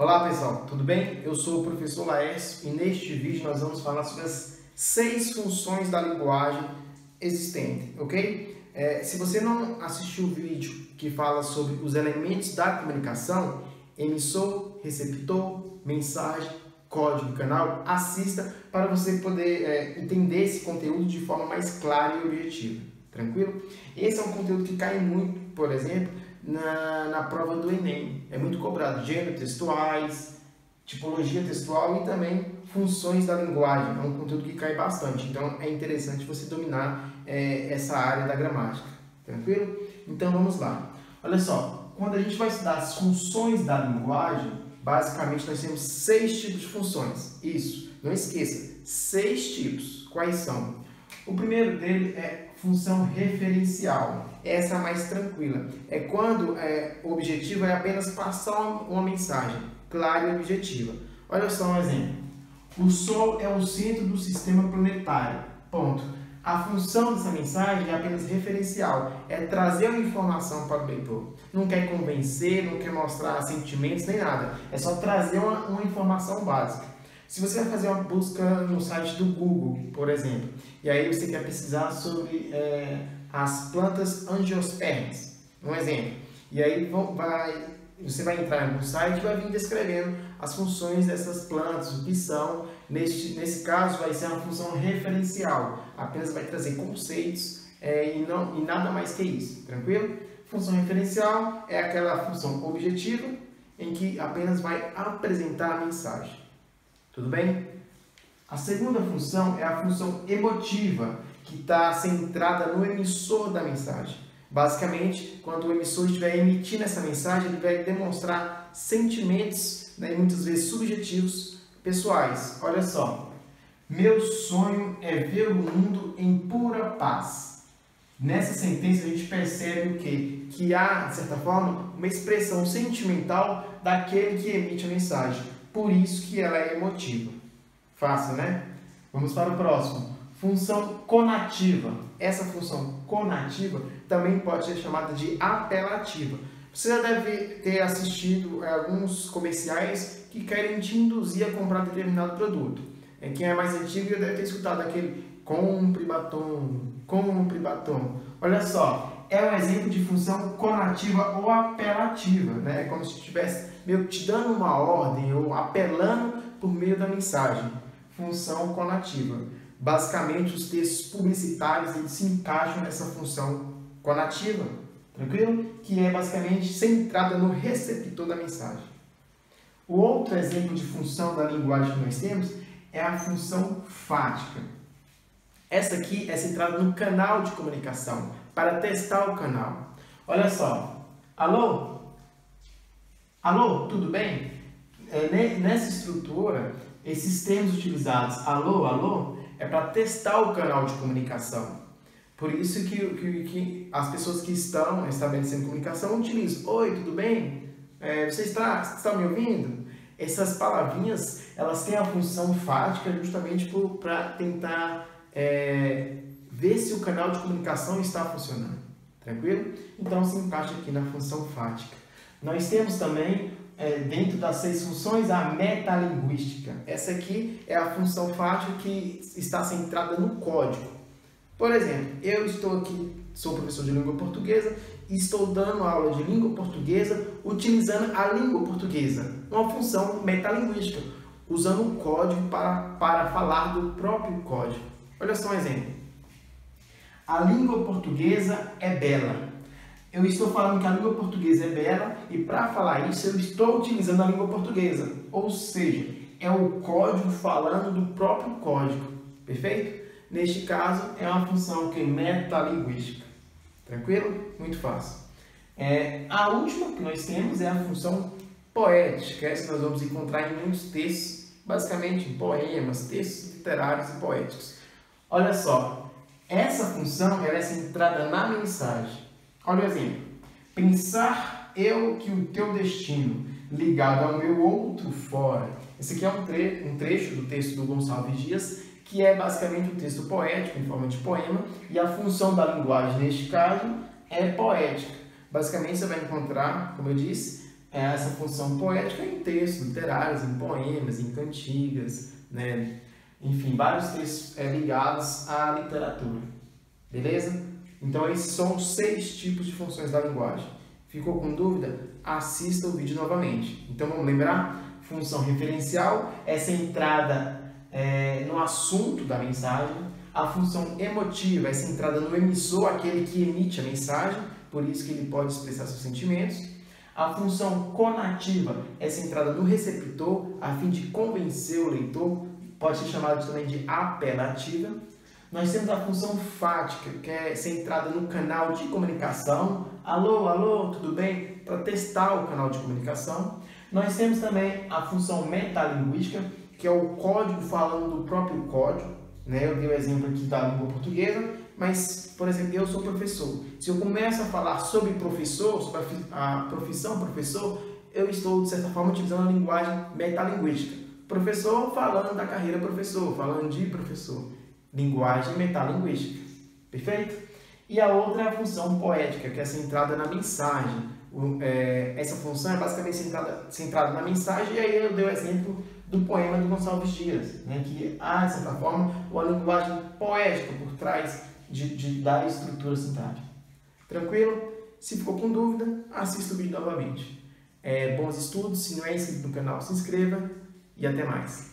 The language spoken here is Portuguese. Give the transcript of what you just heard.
Olá pessoal, tudo bem? Eu sou o professor Laércio e neste vídeo nós vamos falar sobre as seis funções da linguagem existente, ok? É, se você não assistiu o vídeo que fala sobre os elementos da comunicação, emissor, receptor, mensagem, código, canal, assista para você poder é, entender esse conteúdo de forma mais clara e objetiva, tranquilo? Esse é um conteúdo que cai muito, por exemplo, na, na prova do Enem. É muito cobrado gênero textuais, tipologia textual e também funções da linguagem. É um conteúdo que cai bastante, então é interessante você dominar é, essa área da gramática. Tranquilo? Então vamos lá. Olha só, quando a gente vai estudar as funções da linguagem, basicamente nós temos seis tipos de funções. Isso, não esqueça, seis tipos. Quais são? O primeiro dele é função referencial. Essa é mais tranquila. É quando é, o objetivo é apenas passar uma mensagem clara e objetiva. Olha só um exemplo. O Sol é o centro do sistema planetário. Ponto. A função dessa mensagem é apenas referencial, é trazer uma informação para o leitor. Não quer convencer, não quer mostrar sentimentos nem nada. É só trazer uma, uma informação básica. Se você vai fazer uma busca no site do Google, por exemplo, e aí você quer pesquisar sobre é, as plantas angiospermas, um exemplo, e aí vai, você vai entrar no site e vai vir descrevendo as funções dessas plantas, o que são. Neste, nesse caso, vai ser uma função referencial, apenas vai trazer conceitos é, e, não, e nada mais que isso, tranquilo? Função referencial é aquela função objetiva em que apenas vai apresentar a mensagem. Tudo bem? A segunda função é a função emotiva, que está centrada no emissor da mensagem. Basicamente, quando o emissor estiver emitindo essa mensagem, ele vai demonstrar sentimentos, né, muitas vezes subjetivos, pessoais. Olha só, meu sonho é ver o mundo em pura paz. Nessa sentença a gente percebe o quê? Que há, de certa forma, uma expressão sentimental daquele que emite a mensagem. Por isso que ela é emotiva. Fácil, né? Vamos para o próximo. Função conativa. Essa função conativa também pode ser chamada de apelativa. Você já deve ter assistido a alguns comerciais que querem te induzir a comprar determinado produto. É, quem é mais antigo já deve ter escutado aquele compre batom, compre batom. Olha só, é um exemplo de função conativa ou apelativa, né? É como se estivesse meio te dando uma ordem ou apelando por meio da mensagem. Função conativa. Basicamente, os textos publicitários eles se encaixam nessa função conativa, tranquilo? Que é basicamente centrada no receptor da mensagem. O outro exemplo de função da linguagem que nós temos é a função fática. Essa aqui é centrada no canal de comunicação, para testar o canal. Olha só. Alô? Alô, tudo bem? É, nessa estrutura, esses termos utilizados, alô, alô, é para testar o canal de comunicação. Por isso que, que, que, as pessoas que estão estabelecendo comunicação utilizam, oi, tudo bem? É, você está, está me ouvindo? Essas palavrinhas, elas têm a função fática justamente para tentar é, ver se o canal de comunicação está funcionando. Tranquilo? Então se encaixa aqui na função fática. Nós temos também, é, dentro das seis funções, a metalinguística. Essa aqui é a função fática que está centrada no código. Por exemplo, eu estou aqui, sou professor de língua portuguesa e estou dando aula de língua portuguesa utilizando a língua portuguesa, uma função metalinguística, usando o código para, para falar do próprio código. Olha só um exemplo. A língua portuguesa é bela. Eu estou falando que a língua portuguesa é bela e para falar isso eu estou utilizando a língua portuguesa. Ou seja, é o código falando do próprio código. Perfeito? Neste caso, é uma função que é metalinguística. Tranquilo? Muito fácil. É, a última que nós temos é a função poética. Essa nós vamos encontrar em muitos textos, basicamente em poemas, textos literários e poéticos. Olha só, essa função ela é centrada na mensagem. Olha o exemplo. Pensar eu que o teu destino ligado ao meu outro fora. Esse aqui é um, tre um trecho do texto do Gonçalves Dias, que é basicamente um texto poético, em forma de poema, e a função da linguagem, neste caso, é poética. Basicamente, você vai encontrar, como eu disse, é essa função poética em textos literários, em poemas, em cantigas, né? Enfim, vários textos é, ligados à literatura. Beleza? Então, esses são seis tipos de funções da linguagem. Ficou com dúvida? Assista o vídeo novamente. Então, vamos lembrar? Função referencial, essa entrada é, no assunto da mensagem. A função emotiva, essa entrada no emissor, aquele que emite a mensagem, por isso que ele pode expressar seus sentimentos. A função conativa, essa entrada no receptor, a fim de convencer o leitor, pode ser chamada também de apelativa. Nós temos a função fática, que é centrada no canal de comunicação. Alô, alô, tudo bem? Para testar o canal de comunicação. Nós temos também a função metalinguística, que é o código falando do próprio código. Né? Eu dei o exemplo aqui da língua portuguesa, mas, por exemplo, eu sou professor. Se eu começo a falar sobre professor, sobre a profissão professor, eu estou, de certa forma, utilizando a linguagem metalinguística. Professor falando da carreira professor, falando de professor linguagem metalinguística. Perfeito? E a outra é a função poética, que é centrada na mensagem. O, é, essa função é basicamente centrada, centrada na mensagem, e aí eu dei o exemplo do poema do Gonçalves Dias, né, que há, de certa forma, uma linguagem poética por trás de, de dar estrutura sintática. Tranquilo? Se ficou com dúvida, assista o vídeo novamente. É, bons estudos, se não é inscrito no canal, se inscreva e até mais.